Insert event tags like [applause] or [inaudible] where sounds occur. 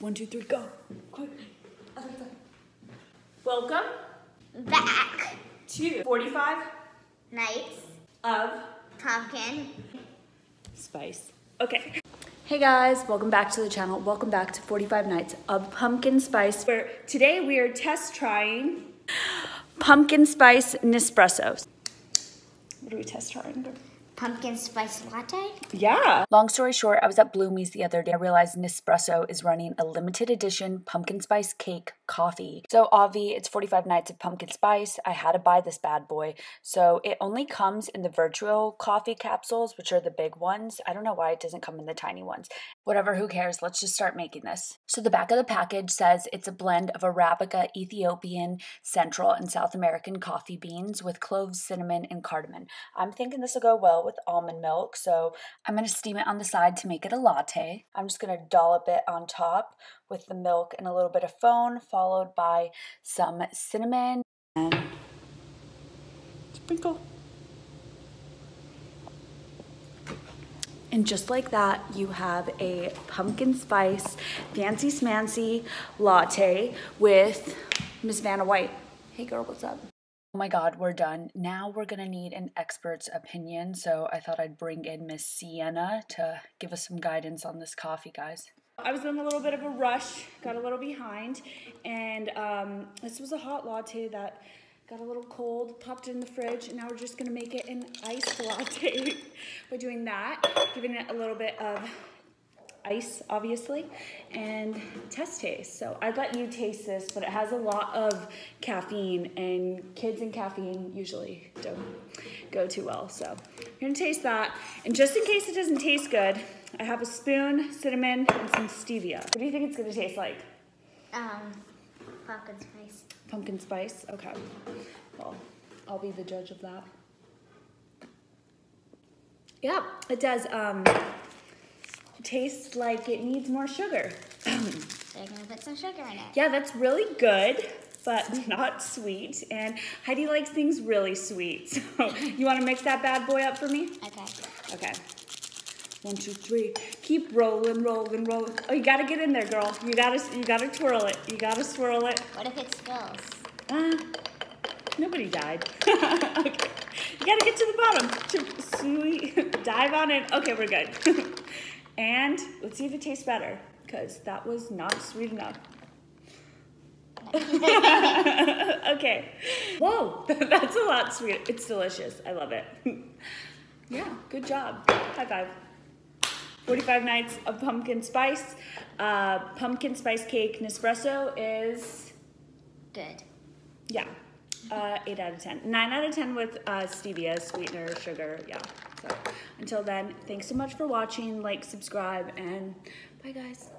One, two, three, go. Quick. Welcome Back. to 45 Nights. of Pumpkin. Spice. Okay. Hey guys, welcome back to the channel. Welcome back to 45 Nights of Pumpkin Spice. Where today we are test trying pumpkin spice Nespresso. What are we test trying? Pumpkin spice latte. Yeah. Long story short, I was at Bloomies the other day. I realized Nespresso is running a limited edition pumpkin spice cake coffee. So, Avi, it's 45 nights of pumpkin spice. I had to buy this bad boy. So, it only comes in the Vertuo coffee capsules, which are the big ones. I don't know why it doesn't come in the tiny ones. Whatever, who cares? Let's just start making this. So, the back of the package says it's a blend of Arabica, Ethiopian, Central, and South American coffee beans with cloves, cinnamon, and cardamom. I'm thinking this will go well with almond milk, so I'm gonna steam it on the side to make it a latte. I'm just gonna dollop it on top with the milk and a little bit of foam, followed by some cinnamon and sprinkle. And just like that, you have a pumpkin spice fancy smancy latte with Miss Vanna White. Hey girl, what's up? Oh my god, we're done. Now we're gonna need an expert's opinion, so I thought I'd bring in Miss Sienna to give us some guidance on this coffee, guys. I was in a little bit of a rush, got a little behind, and um, this was a hot latte that got a little cold, popped in the fridge, and now we're just gonna make it an iced latte [laughs] by doing that, giving it a little bit of ice, obviously, and test taste. So I'd let you taste this, but it has a lot of caffeine, and kids and caffeine usually don't go too well. So you're gonna taste that. And just in case it doesn't taste good, I have a spoon, cinnamon, and some stevia. What do you think it's gonna taste like? Um, pumpkin spice. Pumpkin spice? Okay. Well, I'll be the judge of that. Yeah, it does. Um, tastes like it needs more sugar. [clears throat] Gonna put some sugar in it. Yeah, that's really good, but not sweet. And Heidi likes things really sweet. [laughs] So you want to mix that bad boy up for me? Okay. Okay. One, two, three. Keep rolling, rolling, rolling. Oh, you gotta get in there, girl. You gotta, you gotta twirl it. You gotta swirl it. What if it spills? Uh, nobody died. [laughs] okay. You gotta get to the bottom. To sweet, [laughs] dive on in. Okay, we're good. And let's see if it tastes better, because that was not sweet enough. [laughs] okay. Whoa, [laughs] that's a lot sweet. It's delicious. I love it. [laughs] yeah, good job. High five. 45 nights of pumpkin spice. Uh, pumpkin spice cake Nespresso is Good. yeah, uh, 8 out of 10. 9 out of 10 with uh, stevia, sweetener, sugar. Yeah. So until then, thanks so much for watching. Like, subscribe, and bye, guys.